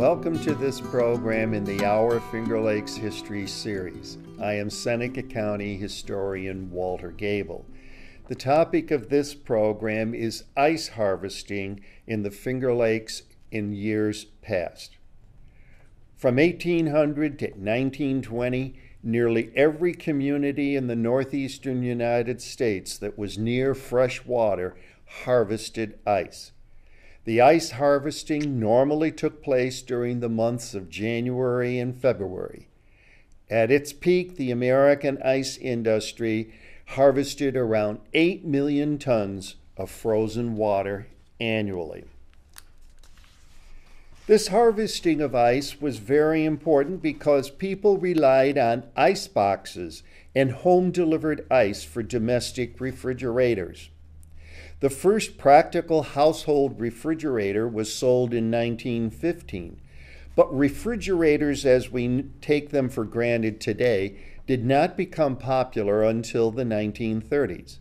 Welcome to this program in the Our Finger Lakes History series. I am Seneca County historian Walter Gable. The topic of this program is ice harvesting in the Finger Lakes in years past. From 1800 to 1920, nearly every community in the northeastern United States that was near fresh water harvested ice. The ice harvesting normally took place during the months of January and February. At its peak, the American ice industry harvested around 8 million tons of frozen water annually. This harvesting of ice was very important because people relied on ice boxes and home delivered ice for domestic refrigerators. The first practical household refrigerator was sold in 1915, but refrigerators as we take them for granted today did not become popular until the 1930s.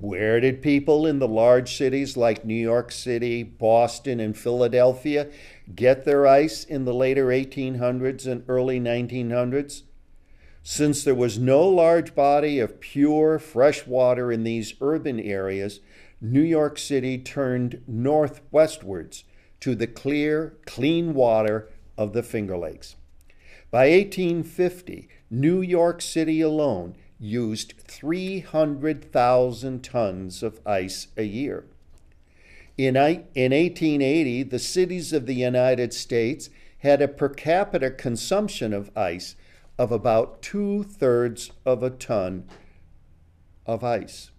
Where did people in the large cities like New York City, Boston, and Philadelphia get their ice in the later 1800s and early 1900s? Since there was no large body of pure fresh water in these urban areas, New York City turned northwestwards to the clear, clean water of the Finger Lakes. By 1850, New York City alone used 300,000 tons of ice a year. In, in 1880, the cities of the United States had a per capita consumption of ice of about two thirds of a ton of ice.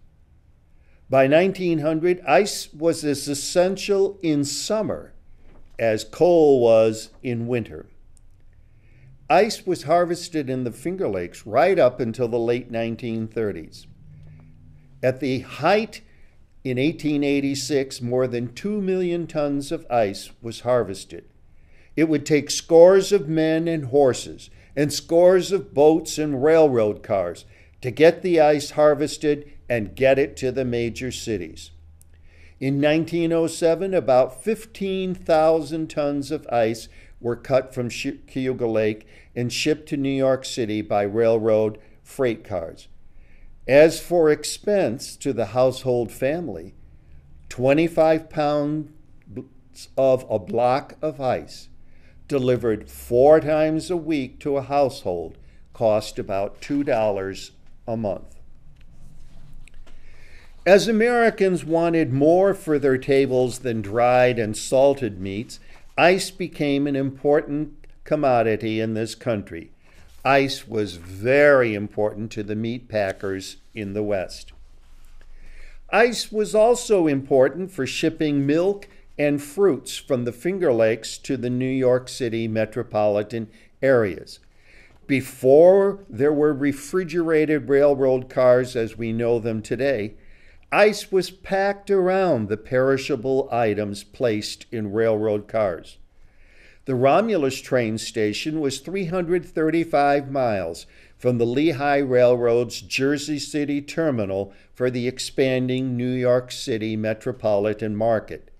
By 1900, ice was as essential in summer as coal was in winter. Ice was harvested in the Finger Lakes right up until the late 1930s. At the height in 1886, more than 2 million tons of ice was harvested. It would take scores of men and horses and scores of boats and railroad cars to get the ice harvested and get it to the major cities. In 1907, about 15,000 tons of ice were cut from Cayuga Lake and shipped to New York City by railroad freight cars. As for expense to the household family, 25 pounds of a block of ice delivered four times a week to a household cost about $2 a month. As Americans wanted more for their tables than dried and salted meats, ice became an important commodity in this country. Ice was very important to the meat packers in the West. Ice was also important for shipping milk and fruits from the Finger Lakes to the New York City metropolitan areas. Before there were refrigerated railroad cars as we know them today, Ice was packed around the perishable items placed in railroad cars. The Romulus train station was 335 miles from the Lehigh Railroad's Jersey City terminal for the expanding New York City metropolitan market.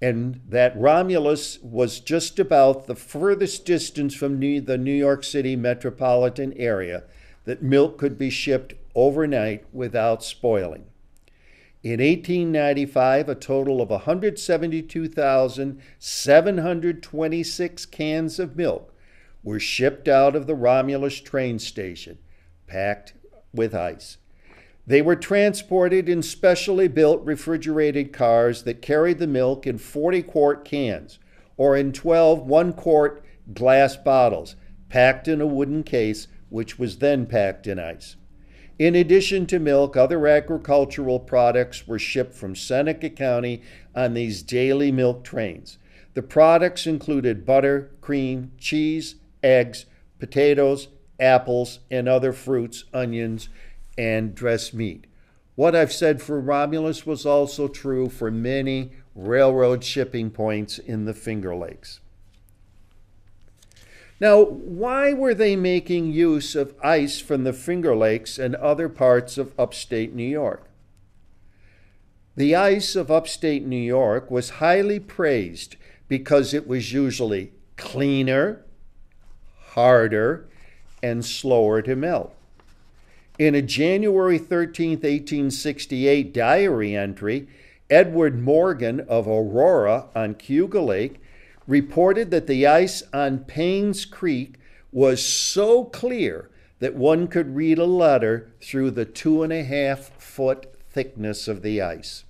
And that Romulus was just about the furthest distance from the New York City metropolitan area that milk could be shipped overnight without spoiling. In 1895, a total of 172,726 cans of milk were shipped out of the Romulus train station, packed with ice. They were transported in specially built refrigerated cars that carried the milk in 40 quart cans or in 12 one quart glass bottles, packed in a wooden case, which was then packed in ice. In addition to milk, other agricultural products were shipped from Seneca County on these daily milk trains. The products included butter, cream, cheese, eggs, potatoes, apples, and other fruits, onions, and dressed meat. What I've said for Romulus was also true for many railroad shipping points in the Finger Lakes. Now, why were they making use of ice from the Finger Lakes and other parts of upstate New York? The ice of upstate New York was highly praised because it was usually cleaner, harder, and slower to melt. In a January 13, 1868 diary entry, Edward Morgan of Aurora on Cayuga Lake reported that the ice on Paines Creek was so clear that one could read a letter through the two and a half foot thickness of the ice.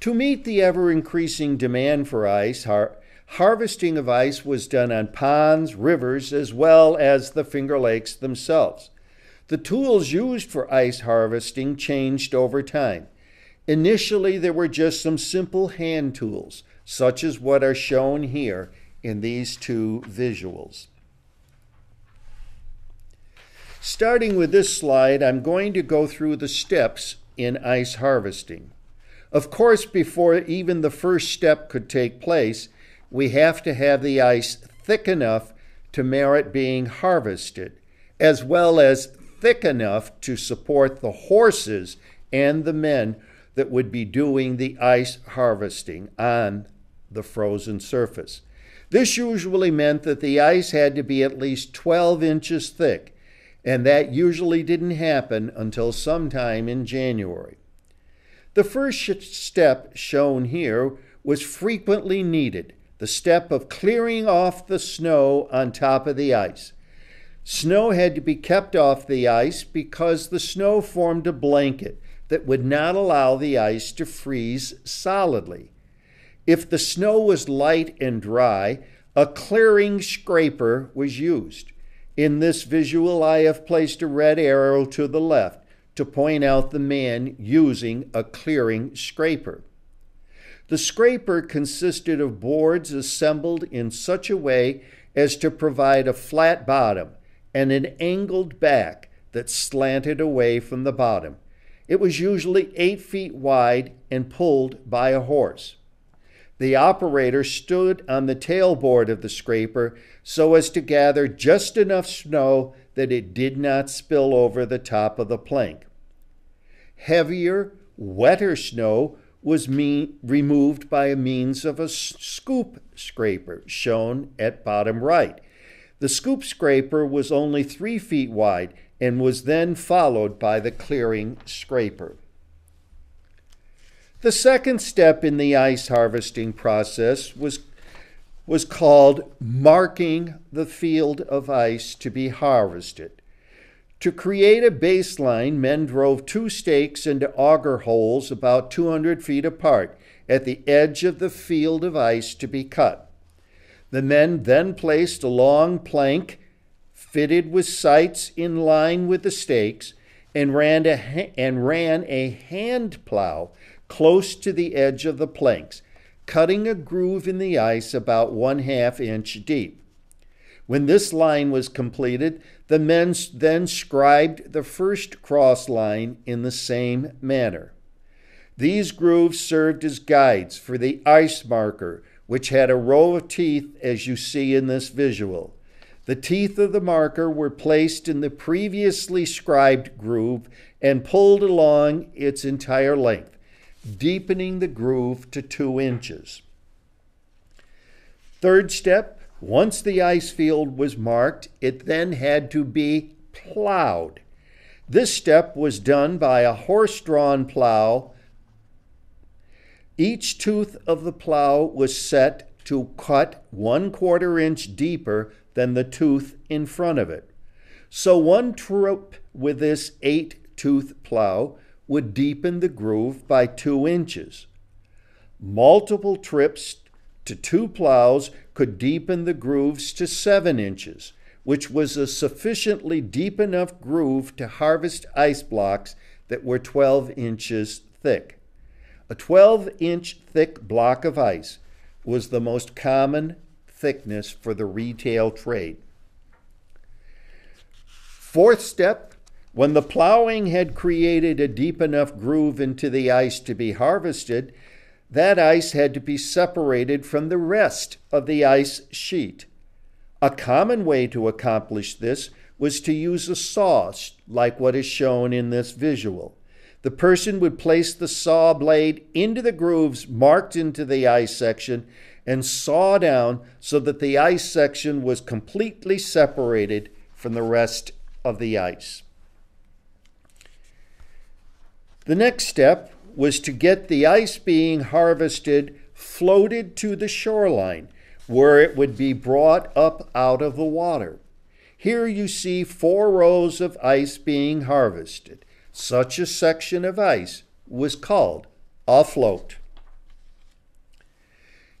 To meet the ever increasing demand for ice, har- harvesting of ice was done on ponds, rivers, as well as the Finger Lakes themselves. The tools used for ice harvesting changed over time. Initially, there were just some simple hand tools, such as what are shown here in these two visuals. Starting with this slide, I'm going to go through the steps in ice harvesting. Of course, before even the first step could take place, we have to have the ice thick enough to merit being harvested, as well as thick enough to support the horses and the men that would be doing the ice harvesting on the frozen surface. This usually meant that the ice had to be at least 12 inches thick, and that usually didn't happen until sometime in January. The first step shown here was frequently needed the step of clearing off the snow on top of the ice. Snow had to be kept off the ice because the snow formed a blanket that would not allow the ice to freeze solidly. If the snow was light and dry, a clearing scraper was used. In this visual, I have placed a red arrow to the left to point out the man using a clearing scraper. The scraper consisted of boards assembled in such a way as to provide a flat bottom and an angled back that slanted away from the bottom. It was usually eight feet wide and pulled by a horse. The operator stood on the tailboard of the scraper so as to gather just enough snow that it did not spill over the top of the plank. Heavier, wetter snow was mean, removed by means of a scoop scraper, shown at bottom right. The scoop scraper was only three feet wide and was then followed by the clearing scraper. The second step in the ice harvesting process was, was called marking the field of ice to be harvested. To create a baseline, men drove two stakes into auger holes about 200 feet apart at the edge of the field of ice to be cut. The men then placed a long plank fitted with sights in line with the stakes and ran a, and ran a hand plow close to the edge of the planks, cutting a groove in the ice about one half inch deep. When this line was completed, the men then scribed the first cross line in the same manner. These grooves served as guides for the ice marker, which had a row of teeth as you see in this visual. The teeth of the marker were placed in the previously scribed groove and pulled along its entire length deepening the groove to two inches. Third step once the ice field was marked, it then had to be plowed. This step was done by a horse drawn plow. Each tooth of the plow was set to cut one quarter inch deeper than the tooth in front of it. So one trip with this eight tooth plow would deepen the groove by two inches. Multiple trips to two plows could deepen the grooves to seven inches, which was a sufficiently deep enough groove to harvest ice blocks that were 12 inches thick. A 12 inch thick block of ice was the most common thickness for the retail trade. Fourth step when the plowing had created a deep enough groove into the ice to be harvested, that ice had to be separated from the rest of the ice sheet. A common way to accomplish this was to use a saw like what is shown in this visual. The person would place the saw blade into the grooves marked into the ice section and saw down so that the ice section was completely separated from the rest of the ice. The next step was to get the ice being harvested floated to the shoreline where it would be brought up out of the water. Here you see four rows of ice being harvested. Such a section of ice was called a float.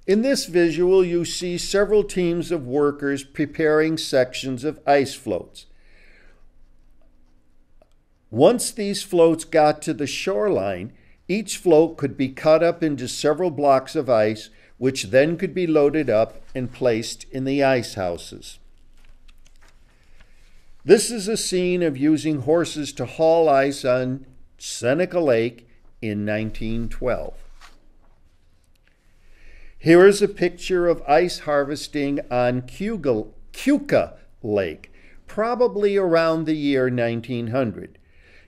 In this visual, you see several teams of workers preparing sections of ice floats. Once these floats got to the shoreline, each float could be cut up into several blocks of ice, which then could be loaded up and placed in the ice houses. This is a scene of using horses to haul ice on Seneca Lake in 1912. Here is a picture of ice harvesting on Keuka Lake, probably around the year 1900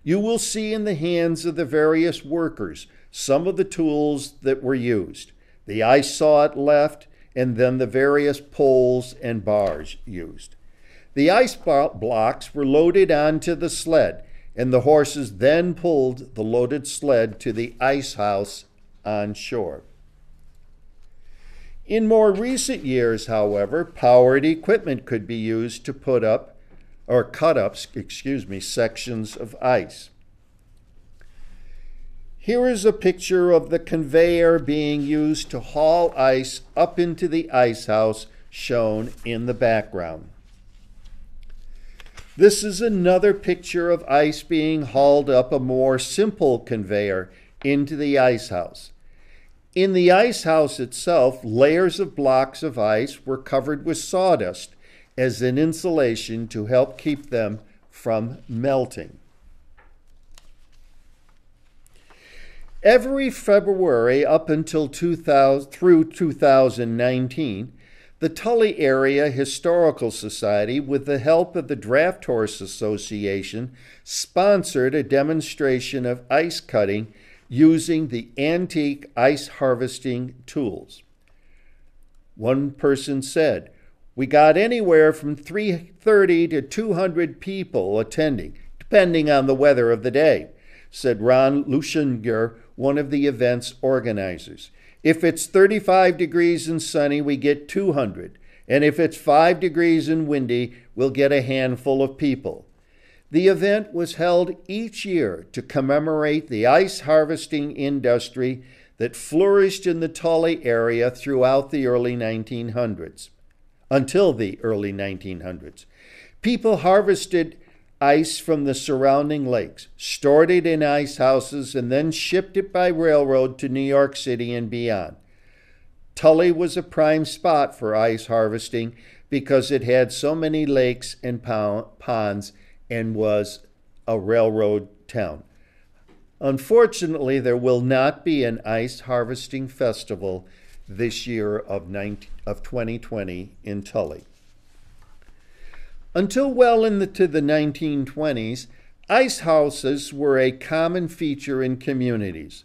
you will see in the hands of the various workers some of the tools that were used the ice saw at left, and then the various poles and bars used. The ice blocks were loaded onto the sled, and the horses then pulled the loaded sled to the ice house on shore. In more recent years, however, powered equipment could be used to put up or cut ups, excuse me, sections of ice. Here is a picture of the conveyor being used to haul ice up into the ice house shown in the background. This is another picture of ice being hauled up a more simple conveyor into the ice house. In the ice house itself, layers of blocks of ice were covered with sawdust as an insulation to help keep them from melting. Every February up until 2000, through 2019, the Tully Area Historical Society, with the help of the Draft Horse Association, sponsored a demonstration of ice cutting using the antique ice harvesting tools. One person said, we got anywhere from 330 to 200 people attending, depending on the weather of the day, said Ron Luschinger, one of the event's organizers. If it's 35 degrees and sunny, we get 200. And if it's 5 degrees and windy, we'll get a handful of people. The event was held each year to commemorate the ice harvesting industry that flourished in the Tully area throughout the early 1900s until the early 1900s. People harvested ice from the surrounding lakes, stored it in ice houses, and then shipped it by railroad to New York City and beyond. Tully was a prime spot for ice harvesting because it had so many lakes and ponds and was a railroad town. Unfortunately, there will not be an ice harvesting festival this year of, 19, of 2020 in Tully. Until well into the 1920s, ice houses were a common feature in communities.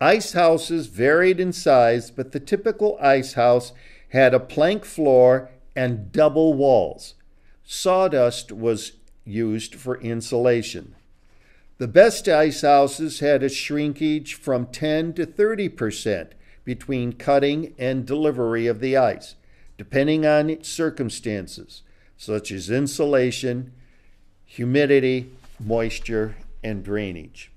Ice houses varied in size, but the typical ice house had a plank floor and double walls. Sawdust was used for insulation. The best ice houses had a shrinkage from 10 to 30 percent between cutting and delivery of the ice, depending on its circumstances such as insulation, humidity, moisture, and drainage.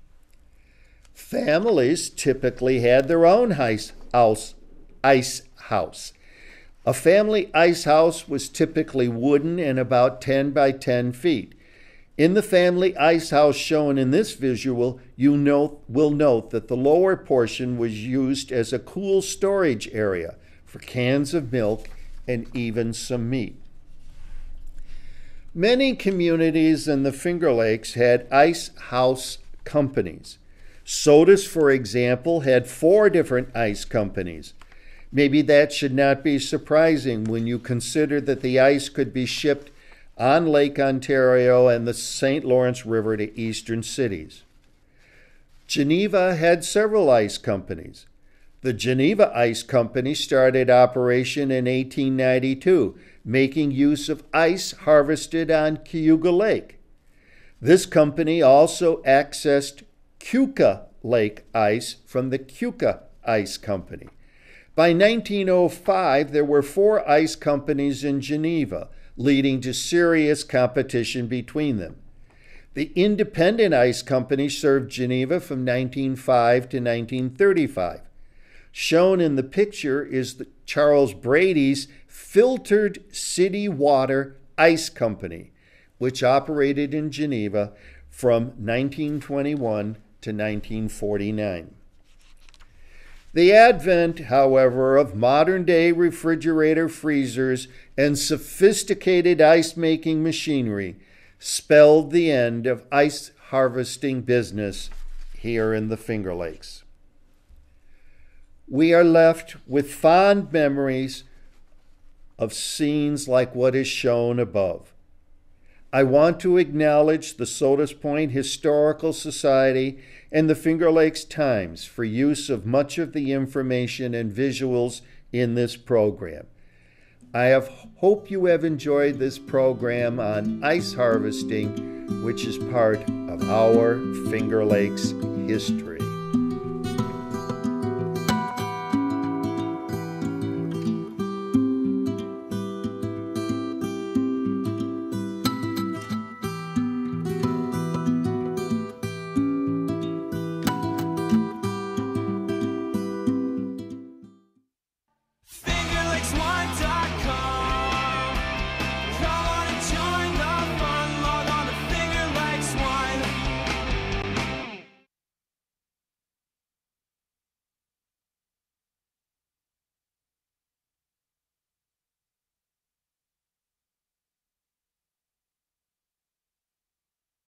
Families typically had their own ice house. Ice house. A family ice house was typically wooden and about 10 by 10 feet. In the family ice house shown in this visual, you note, will note that the lower portion was used as a cool storage area for cans of milk and even some meat. Many communities in the Finger Lakes had ice house companies. Sodus, for example, had four different ice companies. Maybe that should not be surprising when you consider that the ice could be shipped on Lake Ontario and the St. Lawrence River to eastern cities. Geneva had several ice companies. The Geneva Ice Company started operation in 1892, making use of ice harvested on Cayuga Lake. This company also accessed Keuka Lake ice from the Keuka Ice Company. By 1905, there were four ice companies in Geneva, leading to serious competition between them. The independent ice company served Geneva from 1905 to 1935. Shown in the picture is the Charles Brady's Filtered City Water Ice Company, which operated in Geneva from 1921 to 1949. The advent, however, of modern day refrigerator freezers and sophisticated ice making machinery spelled the end of ice harvesting business here in the Finger Lakes. We are left with fond memories of scenes like what is shown above. I want to acknowledge the Sodus Point Historical Society and the Finger Lakes Times for use of much of the information and visuals in this program. I have, hope you have enjoyed this program on ice harvesting, which is part of our Finger Lakes history.